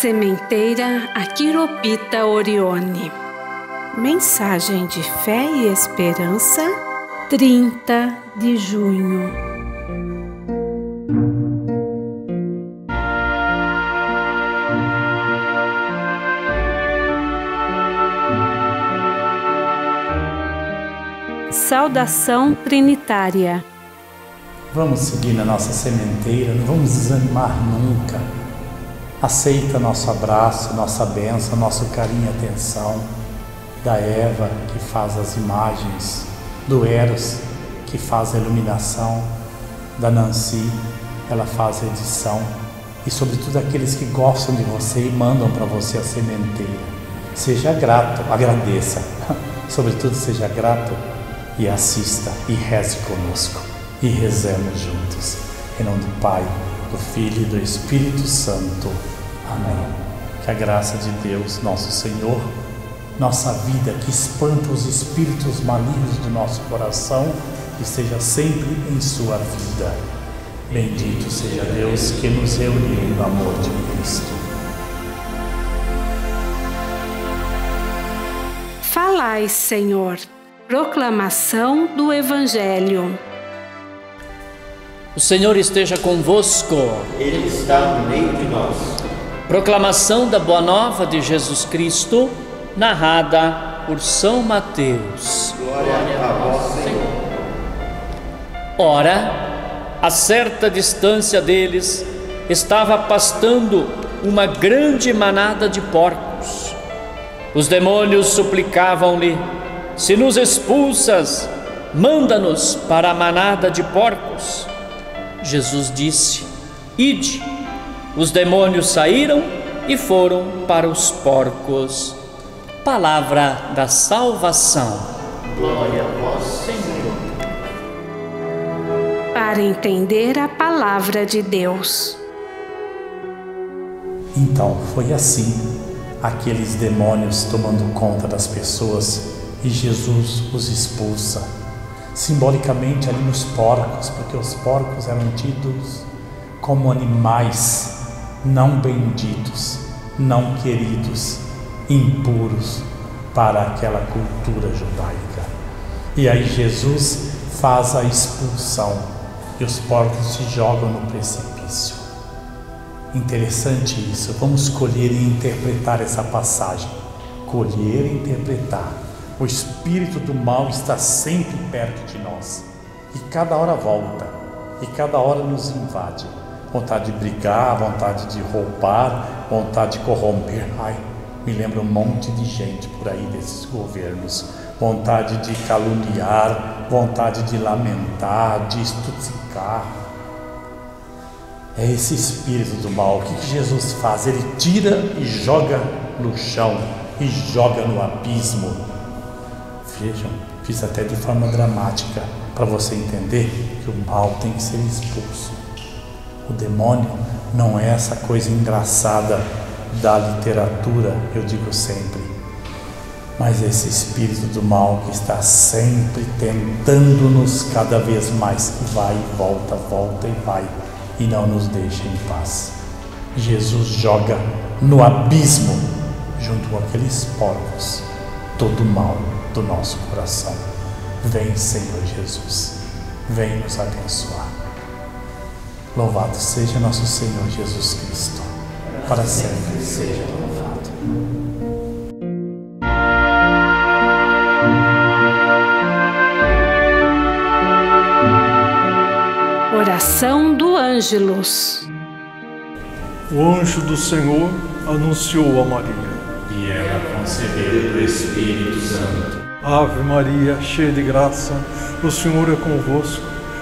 Sementeira Aquiropita Orione. Mensagem de fé e esperança, 30 de junho. Saudação Trinitária. Vamos seguir na nossa sementeira, não vamos desanimar nunca. Aceita nosso abraço, nossa bênção, nosso carinho e atenção. Da Eva, que faz as imagens, do Eros, que faz a iluminação, da Nancy, ela faz a edição, e sobretudo aqueles que gostam de você e mandam para você a sementeira. Seja grato, agradeça, sobretudo seja grato e assista e reze conosco e rezemos juntos. Em nome do Pai, do Filho e do Espírito Santo. Amém. Que a graça de Deus, nosso Senhor, nossa vida que espanta os espíritos malignos do nosso coração, esteja sempre em sua vida. Bendito seja Deus que nos reuniu no amor de Cristo. Falai, Senhor. Proclamação do Evangelho. O Senhor esteja convosco. Ele está no meio de nós. Proclamação da Boa Nova de Jesus Cristo, narrada por São Mateus. Glória a vós, Senhor. Ora, a certa distância deles, estava pastando uma grande manada de porcos. Os demônios suplicavam-lhe: Se nos expulsas, manda-nos para a manada de porcos. Jesus disse: Ide. Os demônios saíram e foram para os porcos. Palavra da salvação. Glória a vós, Senhor. Para entender a palavra de Deus. Então foi assim, aqueles demônios tomando conta das pessoas e Jesus os expulsa. Simbolicamente ali nos porcos, porque os porcos eram tidos como animais não benditos, não queridos, impuros para aquela cultura judaica. E aí Jesus faz a expulsão e os porcos se jogam no precipício. Interessante isso. Vamos colher e interpretar essa passagem. Colher e interpretar. O espírito do mal está sempre perto de nós e cada hora volta e cada hora nos invade. Vontade de brigar, vontade de roubar, vontade de corromper. Ai, me lembra um monte de gente por aí desses governos. Vontade de caluniar, vontade de lamentar, de estucicar. É esse espírito do mal. O que Jesus faz? Ele tira e joga no chão e joga no abismo. Vejam, fiz até de forma dramática para você entender que o mal tem que ser expulso. O demônio não é essa coisa engraçada da literatura, eu digo sempre, mas esse espírito do mal que está sempre tentando-nos cada vez mais, que vai, volta, volta e vai, e não nos deixa em paz. Jesus joga no abismo, junto com aqueles porcos, todo o mal do nosso coração. Vem, Senhor Jesus, vem nos abençoar. Louvado seja nosso Senhor Jesus Cristo, para sempre seja louvado. Oração do Ângelus. O anjo do Senhor anunciou a Maria. E ela concebeu do Espírito Santo. Ave Maria, cheia de graça, o Senhor é convosco.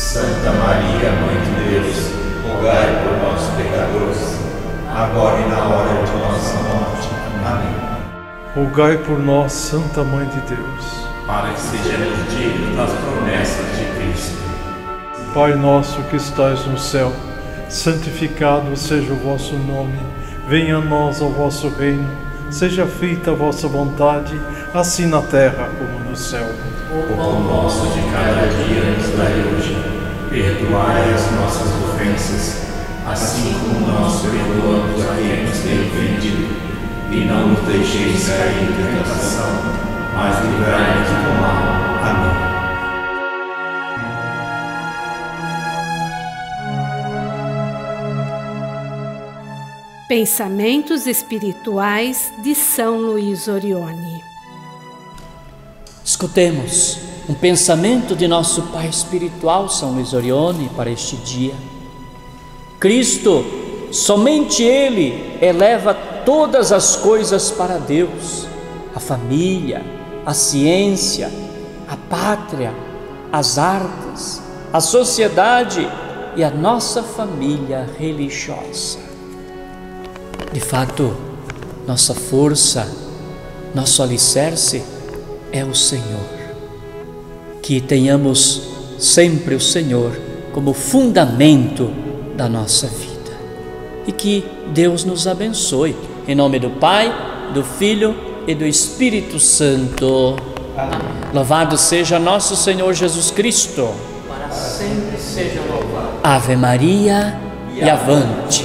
Santa Maria, Mãe de Deus, rogai por nós, pecadores, agora e na hora de nossa morte. Amém. Rogai por nós, Santa Mãe de Deus. Para que sejamos dignos das promessas de Cristo. Pai nosso que estais no céu, santificado seja o vosso nome. Venha a nós o vosso reino. Seja feita a vossa vontade, assim na terra como no céu. O pão nosso de cada dia nos dai hoje. Perdoai as nossas ofensas, assim como nós perdoamos a quem nos tem ofendido. E não nos deixeis cair em tentação, mas livrai-nos do mal. Amém. Pensamentos espirituais de São Luís Orione. Escutemos um pensamento de nosso Pai espiritual, São Luís Orione, para este dia. Cristo, somente Ele eleva todas as coisas para Deus: a família, a ciência, a pátria, as artes, a sociedade e a nossa família religiosa. De fato, nossa força, nosso alicerce é o Senhor. Que tenhamos sempre o Senhor como fundamento da nossa vida. E que Deus nos abençoe. Em nome do Pai, do Filho e do Espírito Santo. Amém. Louvado seja nosso Senhor Jesus Cristo. Para sempre seja louvado. Ave Maria e avante.